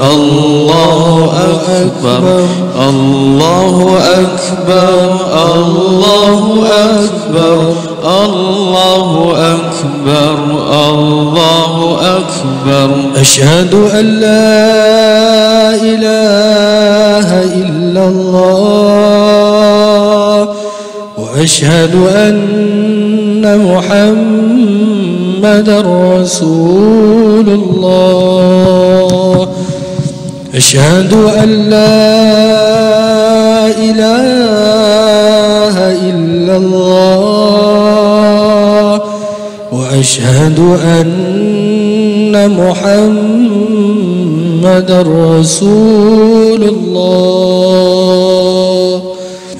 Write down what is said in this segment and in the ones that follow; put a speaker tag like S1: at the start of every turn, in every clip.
S1: الله أكبر. الله أكبر. الله أكبر. الله أكبر. الله أكبر. أشهد أن لا إله إلا الله. وأشهد أن محمد رسول الله. أشهد أن لا إله إلا الله وأشهد أن محمد رسول الله.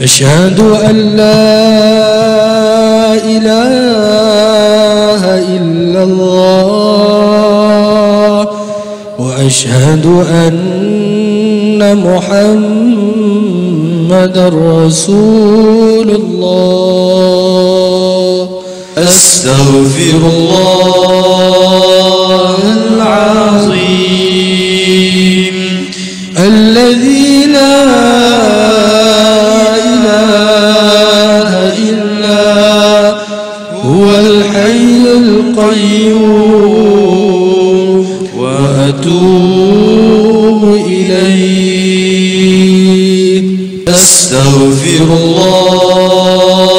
S1: أشهد أن لا إله إلا الله. وأشهد أن محمد رسول الله.
S2: أستغفر الله العظيم.
S1: الذي لا إله إلا هو الحي القيوم. وأتوب إليه.
S2: أستغفر الله.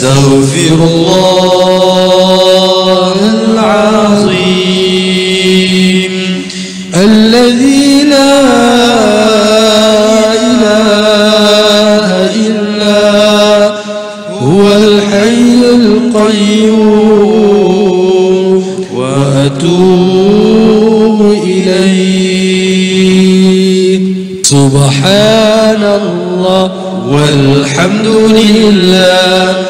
S2: أستغفر الله العظيم.
S1: الذي لا إله إلا هو الحي القيوم. وأتوب إليه. سبحان الله
S2: والحمد لله.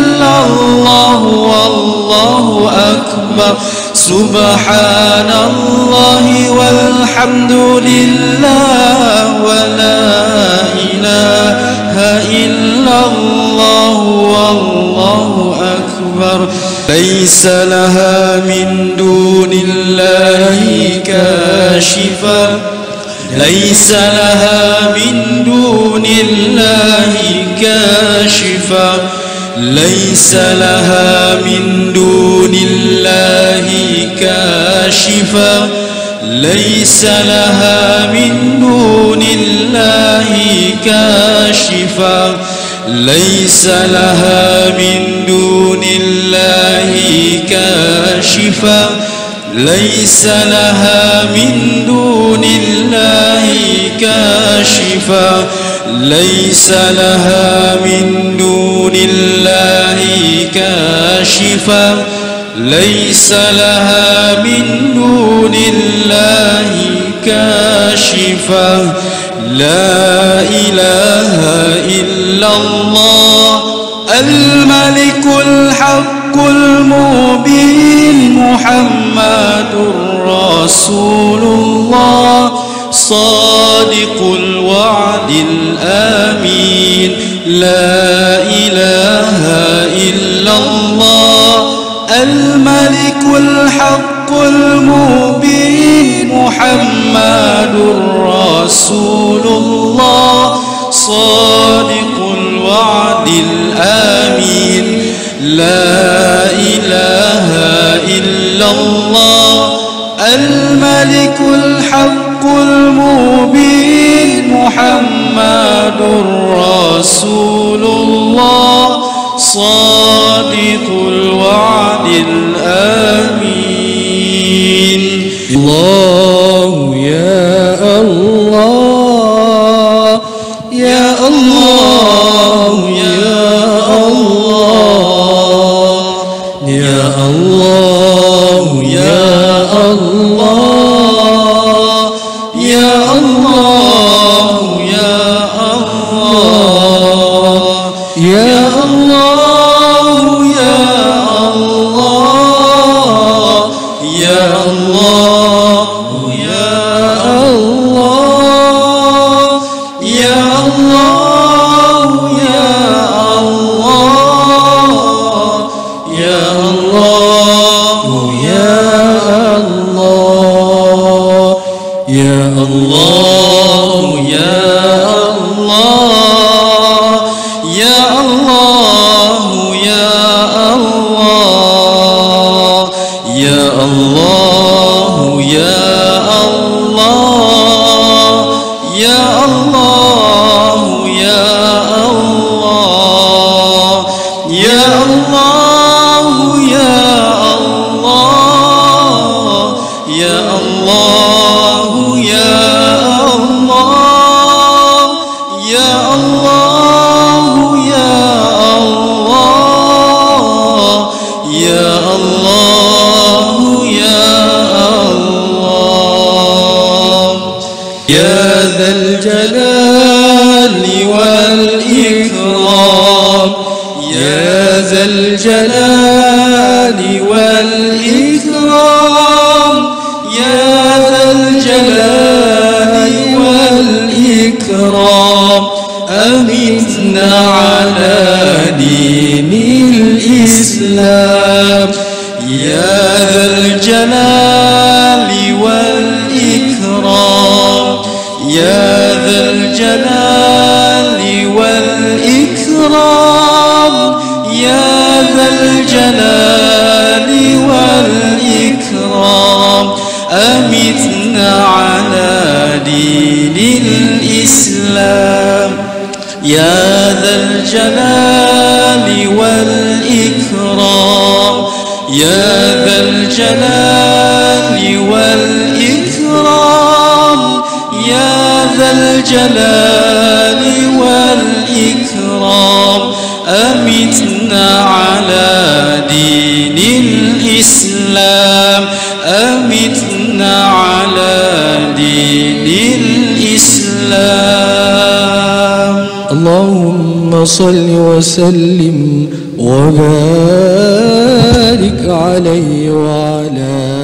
S2: أكبر سبحان الله والحمد لله ولا إله إلا الله والله أكبر. ليس لها من دون الله كاشفة. ليس لها من دون الله كاشفة. ليس لها من دون الله كاشفة. ليس لها من دون الله كاشفة. ليس لها من دون الله كاشفة. ليس لها من دون الله كاشفة. ليس لها من دون الله كاشفة.
S1: ليس لها من دون الله كاشفة. لا إله إلا الله. الملك الحق المبين محمد رسول الله. صادق الوعد الآمين. لا إله إلا الله الملك الحق المبين محمد رسول الله صادق الوعد الآمين. لا إله إلا الله الملك الحق المبين محمد رسول الله صادق الوعد الآمين.
S2: الله يا الله يا الله يا الله يا الله يا الله. يا الله يا الله يا الله يا الله يا الله يا يا الله. والإكرام. يا ذا الجلال والإكرام. يا ذا الجلال والإكرام. أمتنا على دين الإسلام. يا ذا الجلال والإكرام. يا ذا الجلال والإكرام. يا ذا الجلال والإكرام. أمتنا على دين الإسلام. يا ذا الجلال والإكرام. يا ذا الجلال والإكرام. يا ذا الجلال والإكرام. أمتنا على دين الإسلام. أمتنا على دين الإسلام. اللهم صل وسلم وبارك عليه وعلى